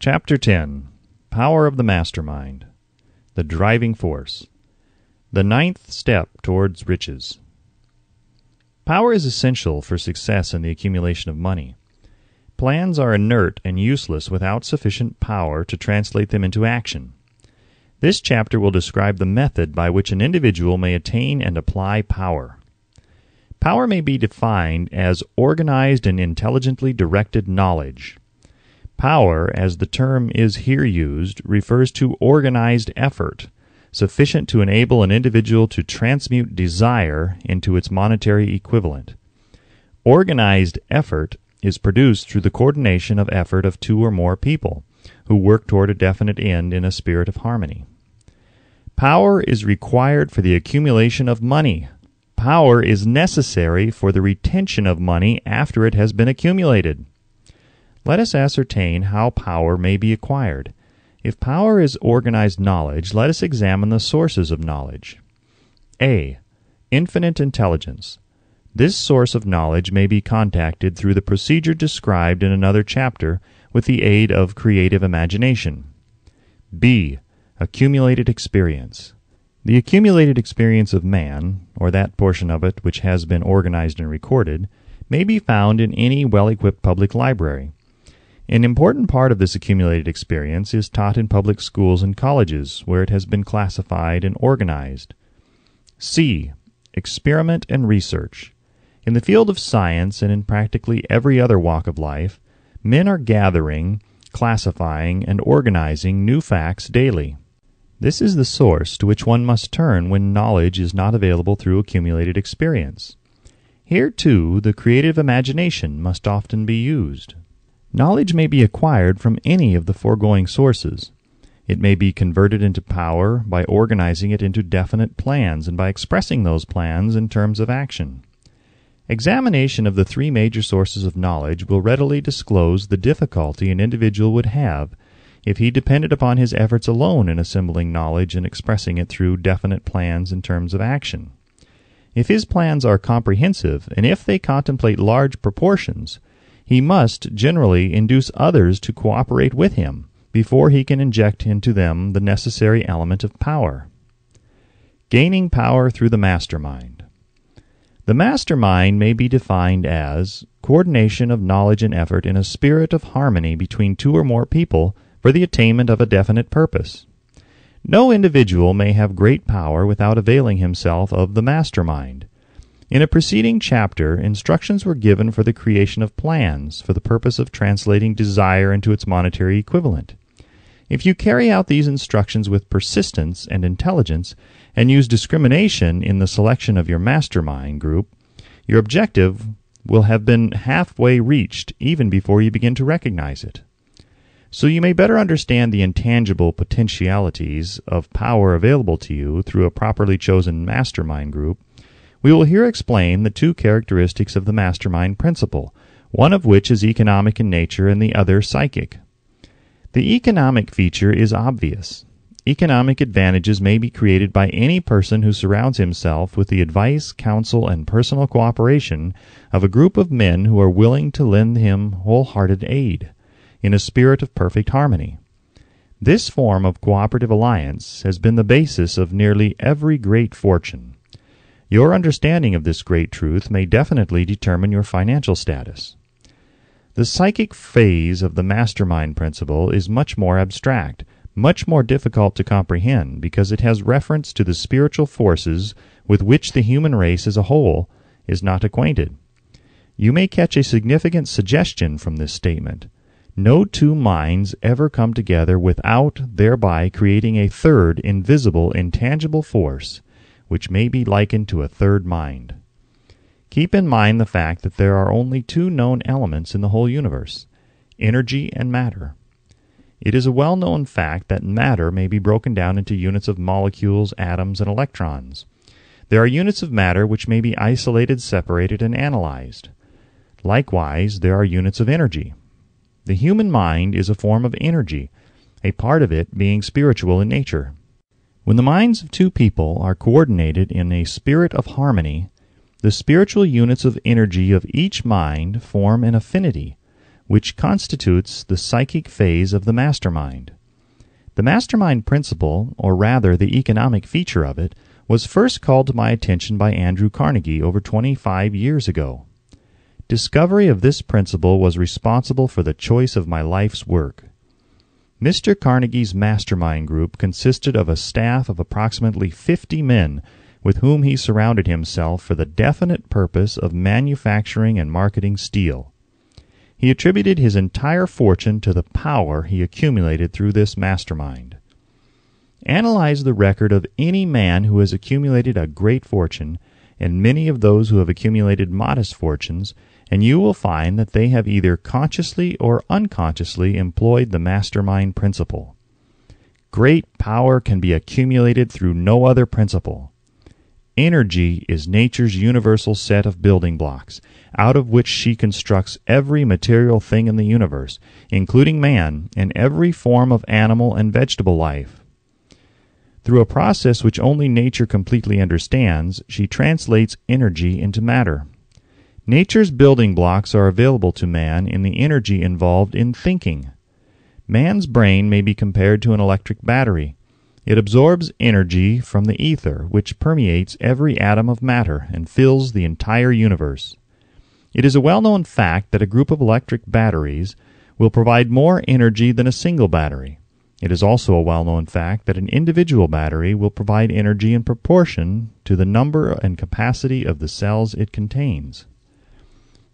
Chapter 10 Power of the Mastermind The Driving Force The Ninth Step Towards Riches Power is essential for success in the accumulation of money. Plans are inert and useless without sufficient power to translate them into action. This chapter will describe the method by which an individual may attain and apply power. Power may be defined as organized and intelligently directed knowledge. Power, as the term is here used, refers to organized effort, sufficient to enable an individual to transmute desire into its monetary equivalent. Organized effort is produced through the coordination of effort of two or more people who work toward a definite end in a spirit of harmony. Power is required for the accumulation of money. Power is necessary for the retention of money after it has been accumulated. Let us ascertain how power may be acquired. If power is organized knowledge, let us examine the sources of knowledge. A. Infinite intelligence. This source of knowledge may be contacted through the procedure described in another chapter with the aid of creative imagination. B. Accumulated experience. The accumulated experience of man, or that portion of it which has been organized and recorded, may be found in any well equipped public library. An important part of this accumulated experience is taught in public schools and colleges, where it has been classified and organized. C. Experiment and research. In the field of science and in practically every other walk of life, men are gathering, classifying, and organizing new facts daily. This is the source to which one must turn when knowledge is not available through accumulated experience. Here, too, the creative imagination must often be used. Knowledge may be acquired from any of the foregoing sources. It may be converted into power by organizing it into definite plans and by expressing those plans in terms of action. Examination of the three major sources of knowledge will readily disclose the difficulty an individual would have if he depended upon his efforts alone in assembling knowledge and expressing it through definite plans in terms of action. If his plans are comprehensive, and if they contemplate large proportions, he must generally induce others to cooperate with him before he can inject into them the necessary element of power. Gaining power through the mastermind. The mastermind may be defined as coordination of knowledge and effort in a spirit of harmony between two or more people for the attainment of a definite purpose. No individual may have great power without availing himself of the mastermind. In a preceding chapter, instructions were given for the creation of plans for the purpose of translating desire into its monetary equivalent. If you carry out these instructions with persistence and intelligence, and use discrimination in the selection of your mastermind group, your objective will have been halfway reached even before you begin to recognize it. So you may better understand the intangible potentialities of power available to you through a properly chosen mastermind group, we will here explain the two characteristics of the mastermind principle, one of which is economic in nature and the other psychic. The economic feature is obvious. Economic advantages may be created by any person who surrounds himself with the advice, counsel, and personal cooperation of a group of men who are willing to lend him wholehearted aid, in a spirit of perfect harmony. This form of cooperative alliance has been the basis of nearly every great fortune. Your understanding of this great truth may definitely determine your financial status. The psychic phase of the mastermind principle is much more abstract, much more difficult to comprehend because it has reference to the spiritual forces with which the human race as a whole is not acquainted. You may catch a significant suggestion from this statement. No two minds ever come together without thereby creating a third invisible, intangible force, which may be likened to a third mind. Keep in mind the fact that there are only two known elements in the whole universe energy and matter. It is a well known fact that matter may be broken down into units of molecules, atoms, and electrons. There are units of matter which may be isolated, separated, and analyzed. Likewise, there are units of energy. The human mind is a form of energy, a part of it being spiritual in nature. When the minds of two people are coordinated in a spirit of harmony, the spiritual units of energy of each mind form an affinity, which constitutes the psychic phase of the mastermind. The mastermind principle, or rather the economic feature of it, was first called to my attention by Andrew Carnegie over 25 years ago. Discovery of this principle was responsible for the choice of my life's work. Mr. Carnegie's mastermind group consisted of a staff of approximately 50 men with whom he surrounded himself for the definite purpose of manufacturing and marketing steel. He attributed his entire fortune to the power he accumulated through this mastermind. Analyze the record of any man who has accumulated a great fortune, and many of those who have accumulated modest fortunes, and you will find that they have either consciously or unconsciously employed the mastermind principle. Great power can be accumulated through no other principle. Energy is nature's universal set of building blocks, out of which she constructs every material thing in the universe, including man and every form of animal and vegetable life. Through a process which only nature completely understands, she translates energy into matter. Nature's building blocks are available to man in the energy involved in thinking. Man's brain may be compared to an electric battery. It absorbs energy from the ether, which permeates every atom of matter and fills the entire universe. It is a well known fact that a group of electric batteries will provide more energy than a single battery. It is also a well known fact that an individual battery will provide energy in proportion to the number and capacity of the cells it contains.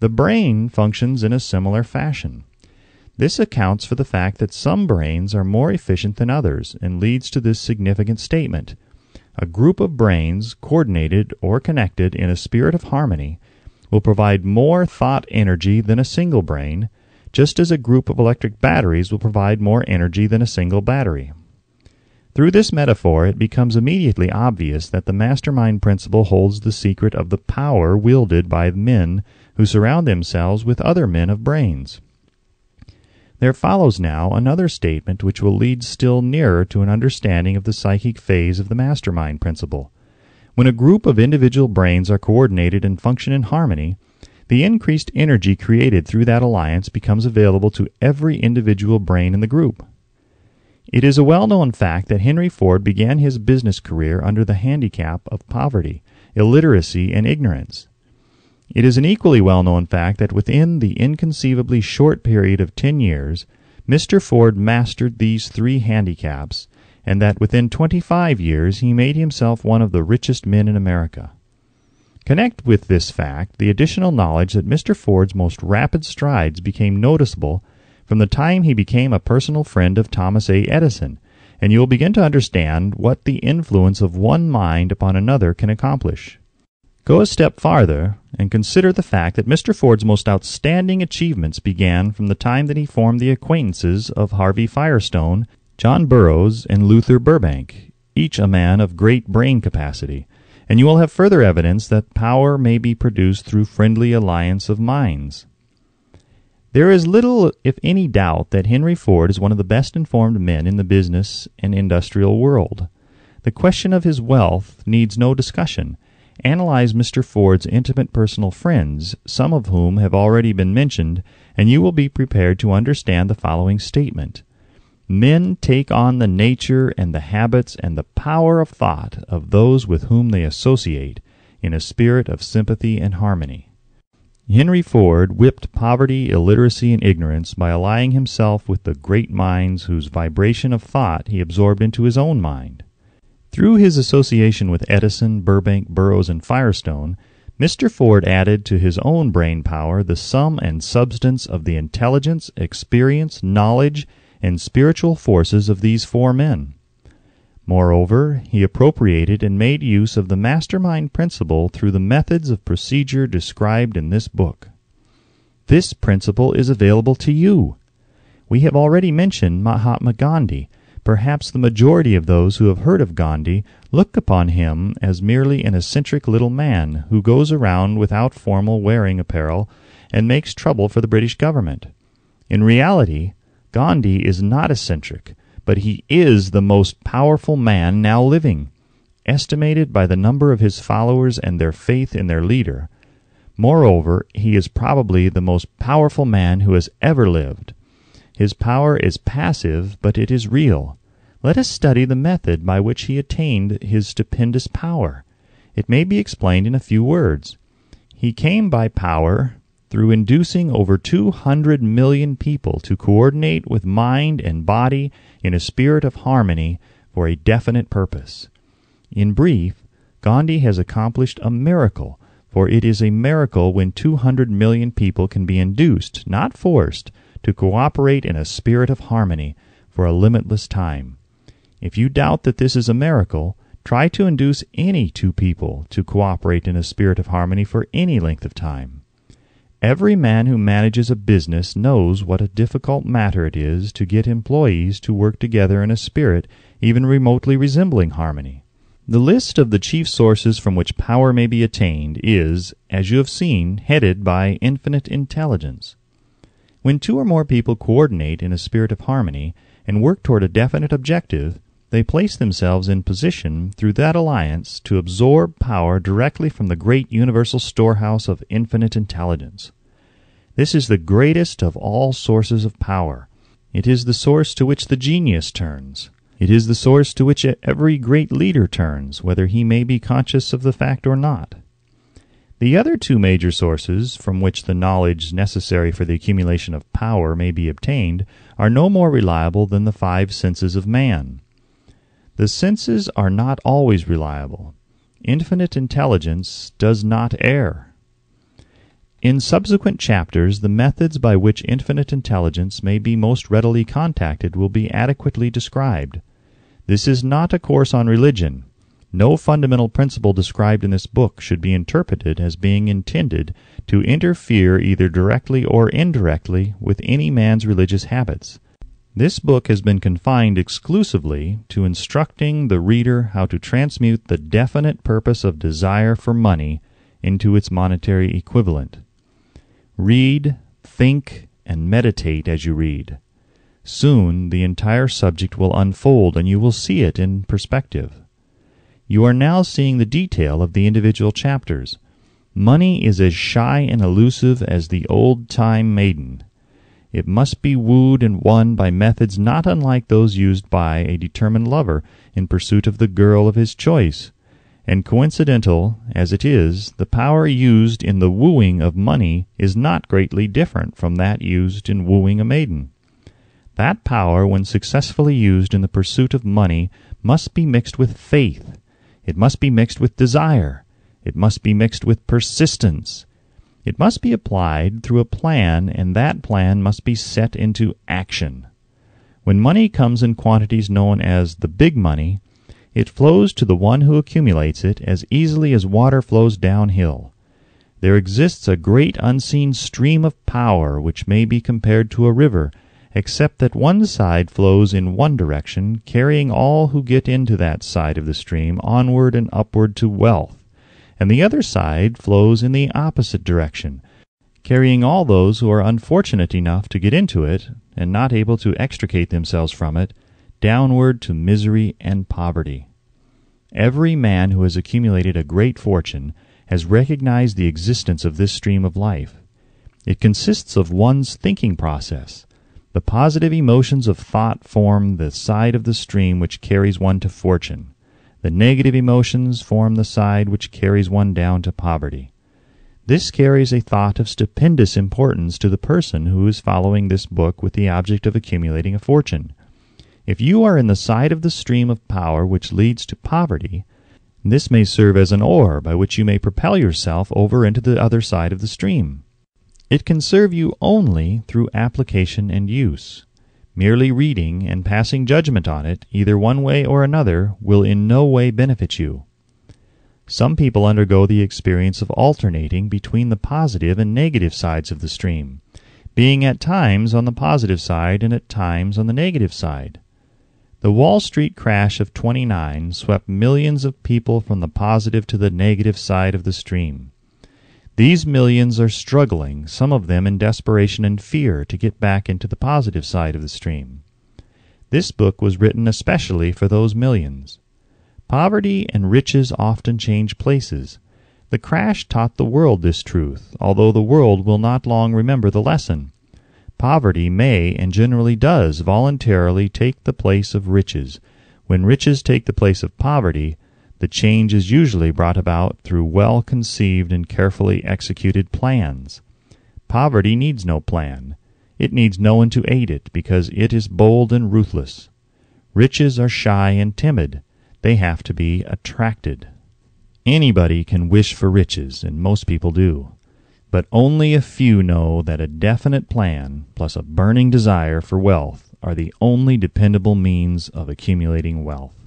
The brain functions in a similar fashion. This accounts for the fact that some brains are more efficient than others, and leads to this significant statement. A group of brains, coordinated or connected in a spirit of harmony, will provide more thought energy than a single brain, just as a group of electric batteries will provide more energy than a single battery. Through this metaphor, it becomes immediately obvious that the mastermind principle holds the secret of the power wielded by men who surround themselves with other men of brains. There follows now another statement which will lead still nearer to an understanding of the psychic phase of the mastermind principle. When a group of individual brains are coordinated and function in harmony, the increased energy created through that alliance becomes available to every individual brain in the group. It is a well known fact that Henry Ford began his business career under the handicap of poverty, illiteracy, and ignorance. It is an equally well known fact that within the inconceivably short period of ten years, Mr. Ford mastered these three handicaps, and that within twenty five years he made himself one of the richest men in America. Connect with this fact the additional knowledge that Mr. Ford's most rapid strides became noticeable from the time he became a personal friend of Thomas A. Edison, and you will begin to understand what the influence of one mind upon another can accomplish. Go a step farther and consider the fact that Mr. Ford's most outstanding achievements began from the time that he formed the acquaintances of Harvey Firestone, John Burroughs, and Luther Burbank, each a man of great brain capacity, and you will have further evidence that power may be produced through friendly alliance of minds. There is little, if any, doubt that Henry Ford is one of the best informed men in the business and industrial world. The question of his wealth needs no discussion Analyze Mr. Ford's intimate personal friends, some of whom have already been mentioned, and you will be prepared to understand the following statement. Men take on the nature and the habits and the power of thought of those with whom they associate in a spirit of sympathy and harmony. Henry Ford whipped poverty, illiteracy, and ignorance by allying himself with the great minds whose vibration of thought he absorbed into his own mind. Through his association with Edison, Burbank, Burroughs, and Firestone, Mr. Ford added to his own brain power the sum and substance of the intelligence, experience, knowledge, and spiritual forces of these four men. Moreover, he appropriated and made use of the mastermind principle through the methods of procedure described in this book. This principle is available to you. We have already mentioned Mahatma Gandhi, Perhaps the majority of those who have heard of Gandhi look upon him as merely an eccentric little man who goes around without formal wearing apparel and makes trouble for the British government. In reality, Gandhi is not eccentric, but he is the most powerful man now living, estimated by the number of his followers and their faith in their leader. Moreover, he is probably the most powerful man who has ever lived. His power is passive, but it is real. Let us study the method by which he attained his stupendous power. It may be explained in a few words. He came by power through inducing over two hundred million people to coordinate with mind and body in a spirit of harmony for a definite purpose. In brief, Gandhi has accomplished a miracle, for it is a miracle when two hundred million people can be induced, not forced, to cooperate in a spirit of harmony for a limitless time. If you doubt that this is a miracle, try to induce any two people to cooperate in a spirit of harmony for any length of time. Every man who manages a business knows what a difficult matter it is to get employees to work together in a spirit even remotely resembling harmony. The list of the chief sources from which power may be attained is, as you have seen, headed by infinite intelligence. When two or more people coordinate in a spirit of harmony and work toward a definite objective, they place themselves in position through that alliance to absorb power directly from the great universal storehouse of infinite intelligence. This is the greatest of all sources of power. It is the source to which the genius turns. It is the source to which every great leader turns, whether he may be conscious of the fact or not. The other two major sources from which the knowledge necessary for the accumulation of power may be obtained are no more reliable than the five senses of man. The senses are not always reliable. Infinite intelligence does not err. In subsequent chapters the methods by which infinite intelligence may be most readily contacted will be adequately described. This is not a course on religion. No fundamental principle described in this book should be interpreted as being intended to interfere either directly or indirectly with any man's religious habits. This book has been confined exclusively to instructing the reader how to transmute the definite purpose of desire for money into its monetary equivalent. Read, think, and meditate as you read. Soon the entire subject will unfold and you will see it in perspective. You are now seeing the detail of the individual chapters. Money is as shy and elusive as the old time maiden. It must be wooed and won by methods not unlike those used by a determined lover in pursuit of the girl of his choice. And coincidental as it is, the power used in the wooing of money is not greatly different from that used in wooing a maiden. That power, when successfully used in the pursuit of money, must be mixed with faith. It must be mixed with desire. It must be mixed with persistence. It must be applied through a plan, and that plan must be set into action. When money comes in quantities known as the big money, it flows to the one who accumulates it as easily as water flows downhill. There exists a great unseen stream of power which may be compared to a river, except that one side flows in one direction, carrying all who get into that side of the stream onward and upward to wealth and the other side flows in the opposite direction, carrying all those who are unfortunate enough to get into it, and not able to extricate themselves from it, downward to misery and poverty. Every man who has accumulated a great fortune has recognized the existence of this stream of life. It consists of one's thinking process. The positive emotions of thought form the side of the stream which carries one to fortune. The negative emotions form the side which carries one down to poverty. This carries a thought of stupendous importance to the person who is following this book with the object of accumulating a fortune. If you are in the side of the stream of power which leads to poverty, this may serve as an oar by which you may propel yourself over into the other side of the stream. It can serve you only through application and use. Merely reading and passing judgment on it, either one way or another, will in no way benefit you. Some people undergo the experience of alternating between the positive and negative sides of the stream, being at times on the positive side and at times on the negative side. The Wall Street crash of 29 swept millions of people from the positive to the negative side of the stream. These millions are struggling, some of them in desperation and fear, to get back into the positive side of the stream. This book was written especially for those millions. Poverty and riches often change places. The crash taught the world this truth, although the world will not long remember the lesson. Poverty may and generally does voluntarily take the place of riches. When riches take the place of poverty, the change is usually brought about through well conceived and carefully executed plans. Poverty needs no plan. It needs no one to aid it, because it is bold and ruthless. Riches are shy and timid. They have to be attracted. Anybody can wish for riches, and most people do. But only a few know that a definite plan plus a burning desire for wealth are the only dependable means of accumulating wealth.